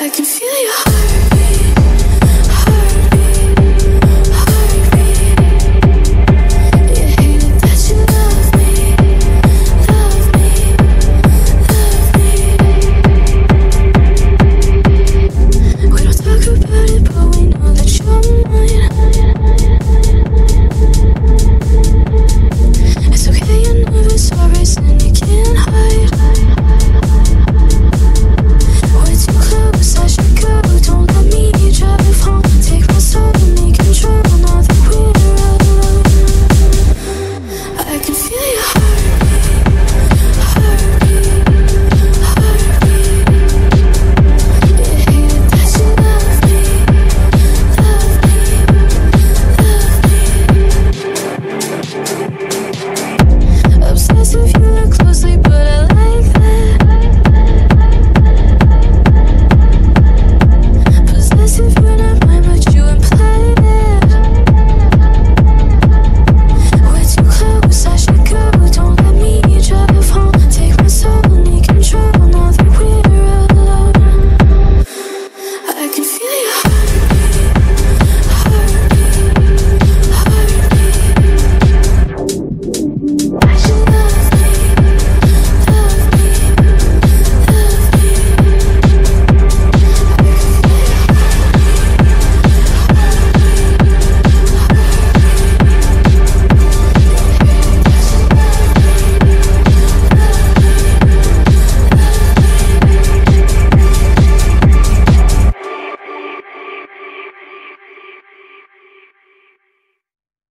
I can feel your heart.